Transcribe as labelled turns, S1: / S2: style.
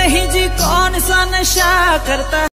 S1: नहीं जी कौन सा नशा करता?